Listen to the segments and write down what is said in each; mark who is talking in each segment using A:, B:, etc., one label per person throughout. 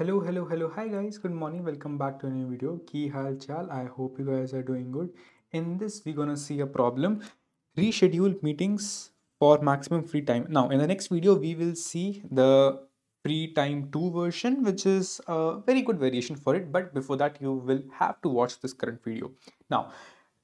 A: hello hello hello. Hi guys. Good morning. Welcome back to a new video. Ki hal chal i hope you guys are doing good. In this we're gonna see a problem. Reschedule meetings for maximum free time. Now in the next video we will see the free time 2 version which is a very good variation for it. But before that you will have to watch this current video. Now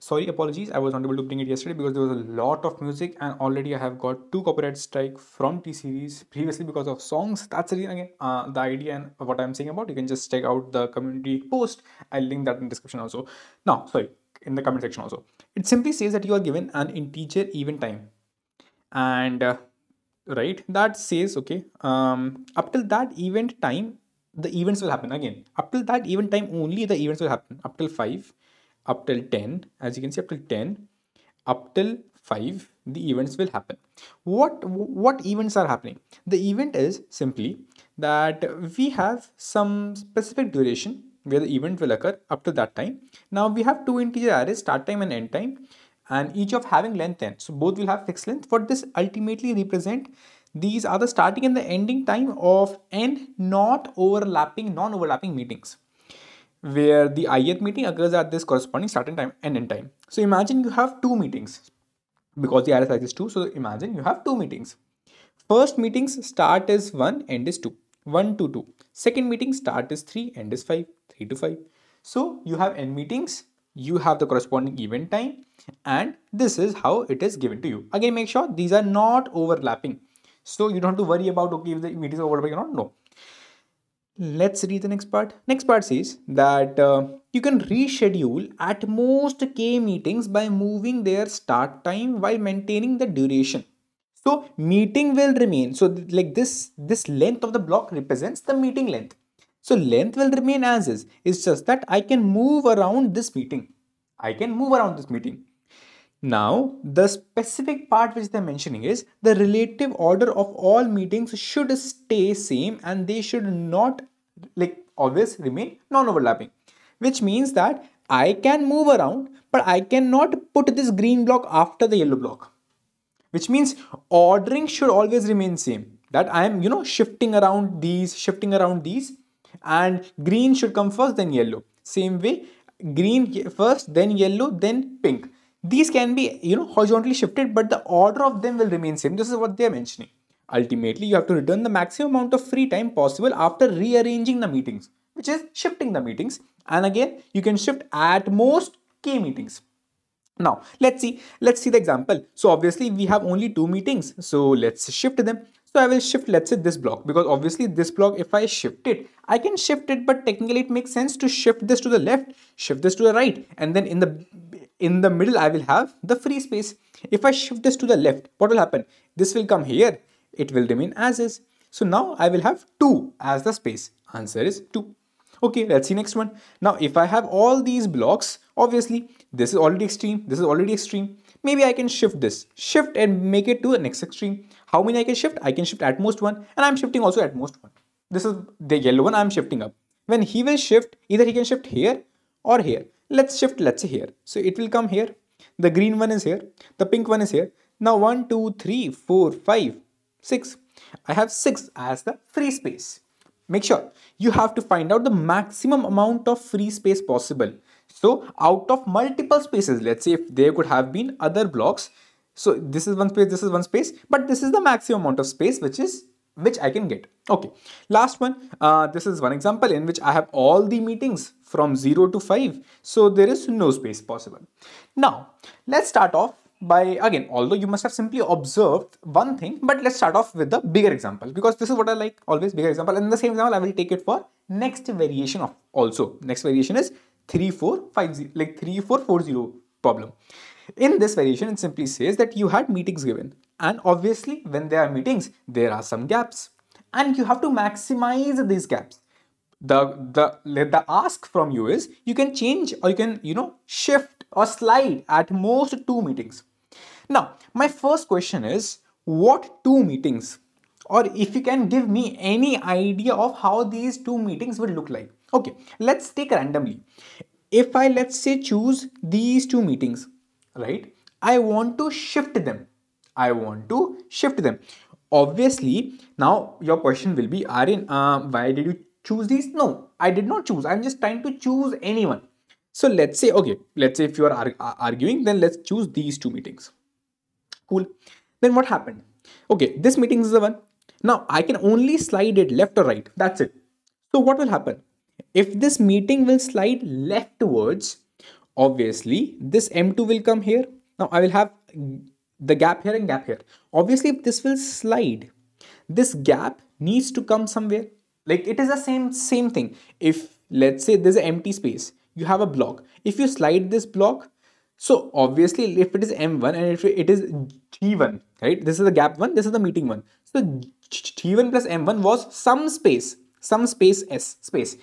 A: sorry apologies. I was not able to bring it yesterday because there was a lot of music and already i have got two copyright strike from t series previously because of songs. That's the again uh, the idea and what i'm saying about. You can just check out the community post. I'll link that in the description also. Now sorry in the comment section also. It simply says that you are given an integer event time. And uh, right that says okay um up till that event time the events will happen again. Up till that event time only the events will happen. Up till 5 up till 10 as you can see up till 10 up till 5 the events will happen. What what events are happening? The event is simply that we have some specific duration where the event will occur up to that time. Now we have two integer arrays start time and end time and each of having length n. So both will have fixed length. What this ultimately represent these are the starting and the ending time of n not overlapping non-overlapping meetings where the ith meeting occurs at this corresponding starting time and end time. So imagine you have two meetings because the size is 2. So imagine you have two meetings. First meetings start is 1, end is 2. 1 to 2. Second meeting start is 3, end is 5. 3 to 5. So you have n meetings, you have the corresponding event time and this is how it is given to you. Again make sure these are not overlapping. So you don't have to worry about okay if the meetings are overlapping or not. No let's read the next part. Next part says that uh, you can reschedule at most k meetings by moving their start time while maintaining the duration. So meeting will remain. So like this this length of the block represents the meeting length. So length will remain as is. It's just that i can move around this meeting. I can move around this meeting. Now, the specific part which they're mentioning is the relative order of all meetings should stay same and they should not like always remain non-overlapping which means that I can move around but I cannot put this green block after the yellow block which means ordering should always remain same. That I am you know shifting around these shifting around these and green should come first then yellow. Same way green first then yellow then pink. These can be you know horizontally shifted but the order of them will remain same. This is what they are mentioning Ultimately, you have to return the maximum amount of free time possible after rearranging the meetings, which is shifting the meetings. And again, you can shift at most k meetings. Now, let's see, let's see the example. So obviously we have only two meetings. So let's shift them. So I will shift, let's say this block, because obviously this block, if I shift it, I can shift it, but technically it makes sense to shift this to the left, shift this to the right, and then in the in the middle, I will have the free space. If I shift this to the left, what will happen? This will come here it will remain as is. So now I will have 2 as the space. Answer is 2. Okay, let's see next one. Now, if I have all these blocks, obviously, this is already extreme, this is already extreme. Maybe I can shift this, shift and make it to the next extreme. How many I can shift? I can shift at most one and I'm shifting also at most one. This is the yellow one I'm shifting up. When he will shift, either he can shift here or here. Let's shift, let's say here. So it will come here. The green one is here. The pink one is here. Now 1, 2, 3, 4, 5, 6. I have 6 as the free space. Make sure you have to find out the maximum amount of free space possible. So out of multiple spaces, let's say if there could have been other blocks. So this is one space, this is one space, but this is the maximum amount of space which is which I can get. Okay, last one. Uh, this is one example in which I have all the meetings from 0 to 5. So there is no space possible. Now, let's start off by again although you must have simply observed one thing but let's start off with the bigger example because this is what i like always bigger example. And the same example i will take it for next variation of also. Next variation is 3450 like 3440 problem. In this variation it simply says that you had meetings given. And obviously when there are meetings there are some gaps. And you have to maximize these gaps. The the the ask from you is you can change or you can you know shift or slide at most two meetings now, my first question is what two meetings? Or if you can give me any idea of how these two meetings will look like. Okay, let's take randomly. If I let's say choose these two meetings, right? I want to shift them. I want to shift them. Obviously, now your question will be, Aryan, uh, why did you choose these? No, I did not choose. I'm just trying to choose anyone. So let's say, okay, let's say if you are arguing, then let's choose these two meetings. Cool. Then what happened? Okay, this meeting is the one. Now I can only slide it left or right. That's it. So what will happen? If this meeting will slide leftwards, obviously this M2 will come here. Now I will have the gap here and gap here. Obviously, if this will slide, this gap needs to come somewhere. Like it is the same, same thing. If let's say there's an empty space, you have a block. If you slide this block, so obviously if it is M1 and if it is G1, right? This is the gap one, this is the meeting one. So G1 plus M1 was some space, some space S space.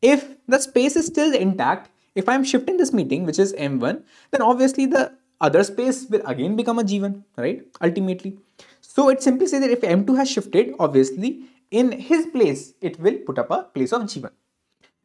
A: If the space is still intact, if I'm shifting this meeting, which is M1, then obviously the other space will again become a G1, right? Ultimately. So it simply says that if M2 has shifted, obviously in his place, it will put up a place of G1.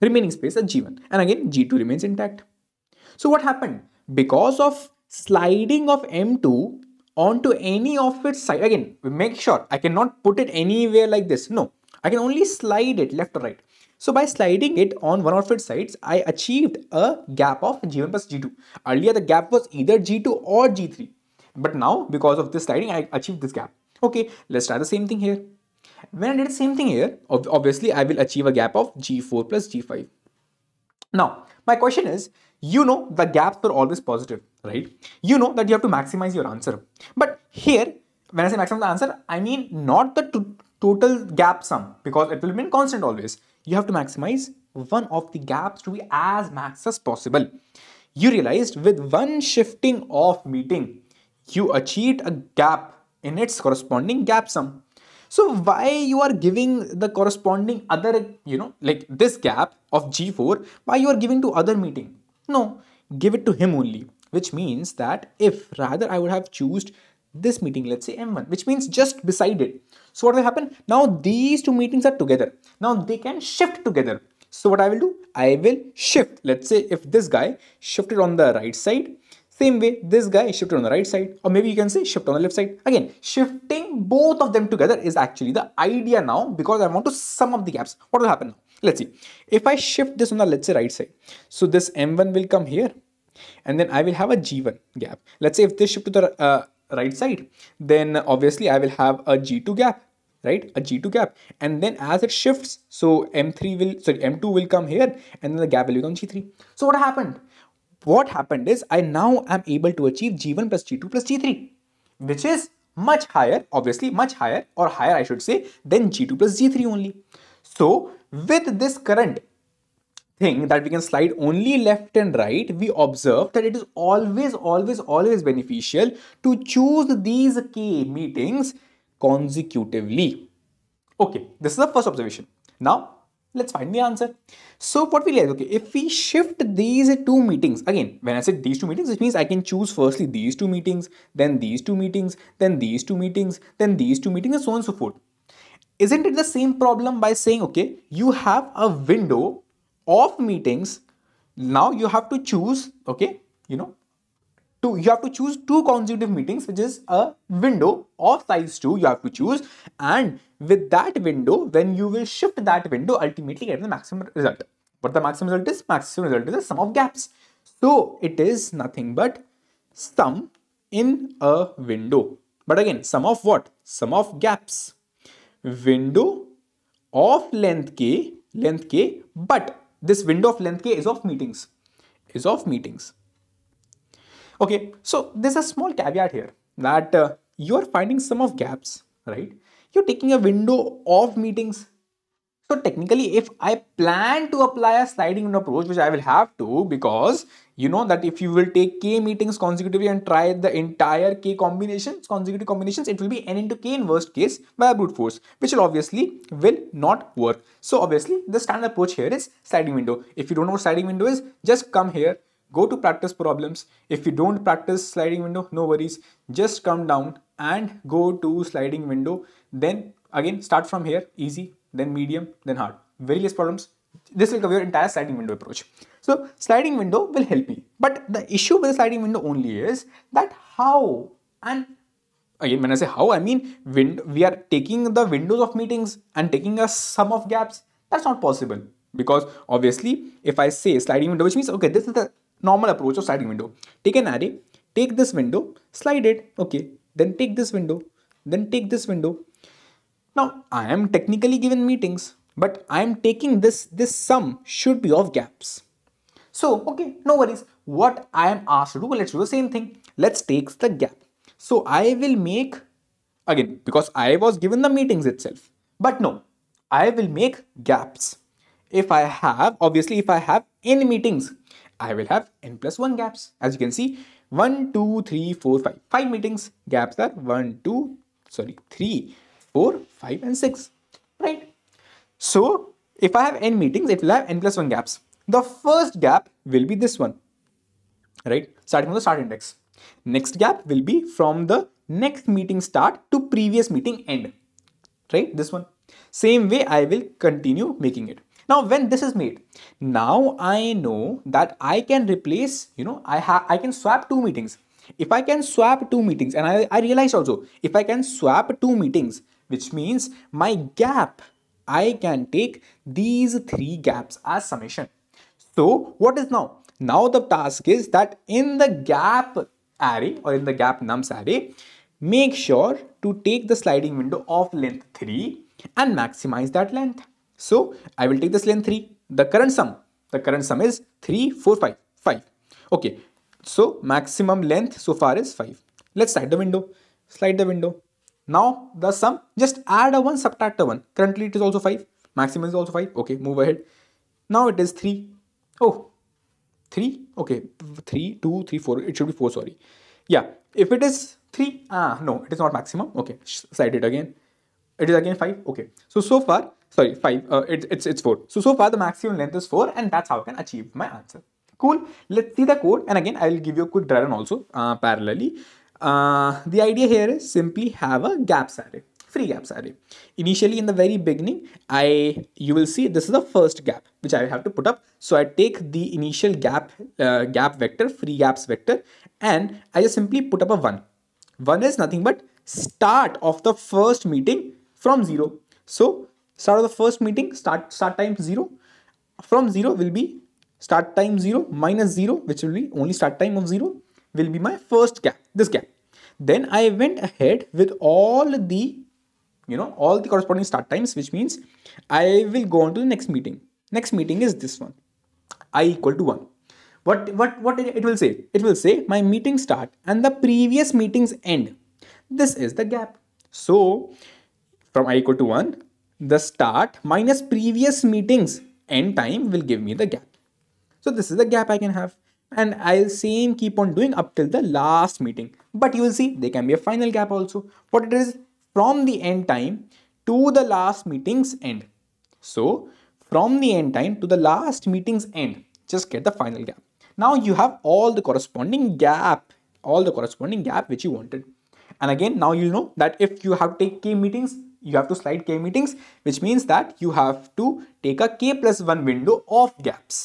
A: Remaining space as G1. And again, G2 remains intact. So what happened? Because of sliding of M2 onto any of its side, again, make sure I cannot put it anywhere like this. No, I can only slide it left or right. So by sliding it on one of its sides, I achieved a gap of G1 plus G2. Earlier, the gap was either G2 or G3. But now, because of this sliding, I achieved this gap. Okay, let's try the same thing here. When I did the same thing here, obviously, I will achieve a gap of G4 plus G5. Now, my question is, you know the gaps are always positive, right? You know that you have to maximize your answer. But here, when I say maximize the answer, I mean not the total gap sum because it will remain constant always you have to maximize one of the gaps to be as max as possible. You realized with one shifting of meeting, you achieved a gap in its corresponding gap sum. So why you are giving the corresponding other, you know, like this gap of G4, why you are giving to other meeting? No, give it to him only, which means that if rather I would have chosen this meeting, let's say M1, which means just beside it. So what will happen? Now these two meetings are together. Now they can shift together. So what I will do? I will shift. Let's say if this guy shifted on the right side, same way this guy shifted on the right side or maybe you can say shift on the left side. Again, shifting both of them together is actually the idea now because I want to sum up the gaps. What will happen now? Let's see. If I shift this on the let's say right side, so this M1 will come here and then I will have a G1 gap. Let's say if this shift to the uh, right side, then obviously I will have a G2 gap right? A g2 gap. And then as it shifts so m3 will sorry m2 will come here and then the gap will become g3 so what happened? What happened is i now am able to achieve g1 plus g2 plus g3 which is much higher obviously much higher or higher i should say than g2 plus g3 only. So with this current thing that we can slide only left and right, we observe that it is always, always, always beneficial to choose these k meetings consecutively. Okay, this is the first observation. Now, let's find the answer. So what we realize, okay, if we shift these two meetings, again, when I said these two meetings, it means I can choose firstly these two meetings, then these two meetings, then these two meetings, then these two meetings, and so on and so forth. Isn't it the same problem by saying, okay, you have a window of meetings, now you have to choose, okay, you know, two you have to choose two consecutive meetings which is a window of size 2 you have to choose. And with that window when you will shift that window ultimately get the maximum result. What the maximum result is maximum result is the sum of gaps. So it is nothing but sum in a window. But again sum of what? Sum of gaps window of length k length k but this window of length k is of meetings is of meetings Okay, so there's a small caveat here that uh, you're finding sum of gaps, right? You're taking a window of meetings. So technically, if I plan to apply a sliding window approach, which I will have to because you know that if you will take k meetings consecutively and try the entire k combinations, consecutive combinations, it will be n into k in worst case by brute force, which will obviously will not work. So obviously, the standard approach here is sliding window. If you don't know what sliding window is, just come here, go to practice problems. If you don't practice sliding window, no worries. Just come down and go to sliding window. Then again, start from here, easy, then medium, then hard. Very less problems. This will cover your entire sliding window approach. So sliding window will help me. But the issue with the sliding window only is that how and again when I say how I mean we are taking the windows of meetings and taking a sum of gaps That's not possible because obviously if I say sliding window, which means, okay, this is the normal approach of sliding window. Take an array, take this window, slide it, okay, then take this window, then take this window. Now I am technically given meetings, but I am taking this, this sum should be of gaps. So, okay, no worries. What I am asked to do, let's do the same thing. Let's take the gap. So I will make, again, because I was given the meetings itself, but no, I will make gaps. If I have, obviously, if I have n meetings, I will have n plus 1 gaps. As you can see, 1, 2, 3, 4, 5. 5 meetings, gaps are 1, 2, sorry, 3, 4, 5 and 6, right? So, if I have n meetings, it will have n plus 1 gaps. The first gap will be this one, right? Starting from the start index. Next gap will be from the next meeting start to previous meeting end, right? This one. Same way I will continue making it. Now, when this is made, now I know that I can replace, you know, I have I can swap two meetings. If I can swap two meetings, and I, I realize also, if I can swap two meetings, which means my gap, I can take these three gaps as summation. So what is now? Now the task is that in the gap array or in the gap nums array, make sure to take the sliding window of length 3 and maximize that length. So I will take this length 3. The current sum, the current sum is 3, 4, 5, 5. Okay, so maximum length so far is 5. Let's slide the window, slide the window. Now the sum, just add a 1, subtract a 1. Currently it is also 5, maximum is also 5. Okay, move ahead. Now it is 3. Oh, 3, okay, 3, 2, 3, 4, it should be 4, sorry. Yeah, if it is 3, ah, no, it is not maximum. Okay, slide it again. It is again 5, okay. So, so far sorry 5 uh, it, it's it's 4 so so far the maximum length is 4 and that's how i can achieve my answer cool let's see the code and again i will give you a quick dry run also uh, parallelly uh, the idea here is simply have a gaps array free gaps array initially in the very beginning i you will see this is the first gap which i have to put up. So i take the initial gap uh, gap vector free gaps vector and i just simply put up a 1 1 is nothing but start of the first meeting from 0 so start of the first meeting start start time 0 from 0 will be start time 0 minus 0 which will be only start time of 0 will be my first gap this gap. Then i went ahead with all the you know all the corresponding start times which means i will go on to the next meeting. Next meeting is this one i equal to 1 what what what it will say? It will say my meeting start and the previous meetings end. This is the gap. So from i equal to 1 the start minus previous meetings end time will give me the gap. So this is the gap I can have. And I'll same keep on doing up till the last meeting. But you will see there can be a final gap also. What it is from the end time to the last meeting's end. So from the end time to the last meeting's end, just get the final gap. Now you have all the corresponding gap, all the corresponding gap which you wanted. And again, now you know that if you have to take k meetings, you have to slide k meetings which means that you have to take a k plus 1 window of gaps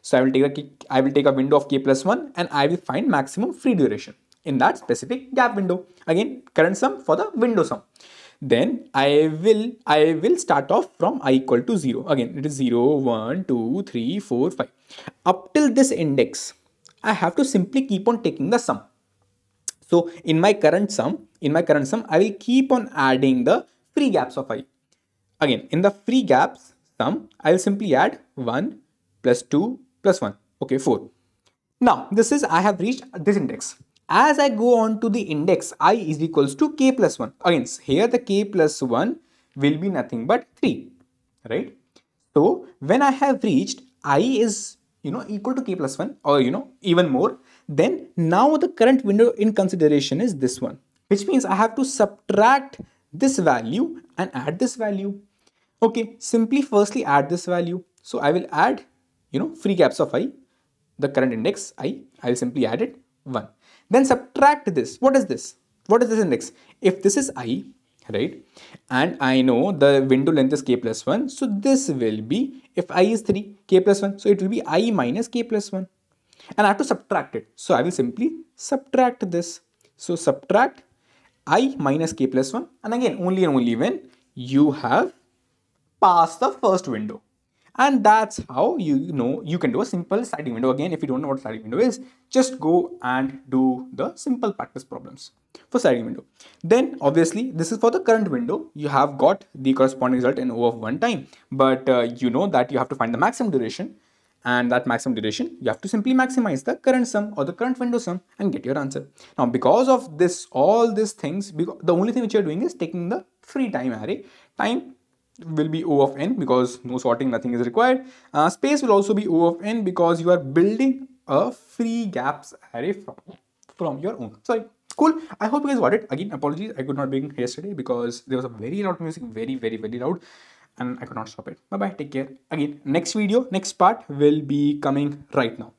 A: so i will take a i will take a window of k plus 1 and i will find maximum free duration in that specific gap window again current sum for the window sum then i will i will start off from i equal to 0 again it is 0 1 2 3 4 5 up till this index i have to simply keep on taking the sum so in my current sum in my current sum i will keep on adding the free gaps of i. Again, in the free gaps sum, I will simply add 1 plus 2 plus 1. Okay, 4. Now, this is I have reached this index. As I go on to the index, i is equals to k plus 1. Again, here the k plus 1 will be nothing but 3, right? So, when I have reached i is, you know, equal to k plus 1 or, you know, even more, then now the current window in consideration is this one, which means I have to subtract this value and add this value. Okay, simply firstly add this value. So I will add, you know, free gaps of i, the current index i, I will simply add it 1. Then subtract this. What is this? What is this index? If this is i, right, and I know the window length is k plus 1, so this will be, if i is 3, k plus 1, so it will be i minus k plus 1. And I have to subtract it. So I will simply subtract this. So subtract i minus k plus 1 and again only and only when you have passed the first window and that's how you know you can do a simple sliding window. Again if you don't know what sliding window is just go and do the simple practice problems for sliding window. Then obviously this is for the current window. You have got the corresponding result in o of one time. But uh, you know that you have to find the maximum duration. And that maximum duration you have to simply maximize the current sum or the current window sum and get your answer. Now because of this all these things the only thing which you're doing is taking the free time array. Time will be O of n because no sorting, nothing is required. Uh, space will also be O of n because you are building a free gaps array from, from your own. Sorry, cool. I hope you guys got it. Again, apologies, I could not bring yesterday because there was a very loud music, very, very, very loud and I could not stop it. Bye bye, take care. Again, next video, next part will be coming right now.